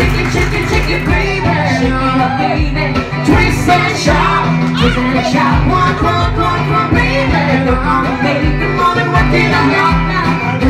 shake it, shake it, shake it, baby. Shake it up, baby. Twist and shout, twist and shout. One, one, one, one, baby. Come on, baby, come on and work it out now. Work it out now.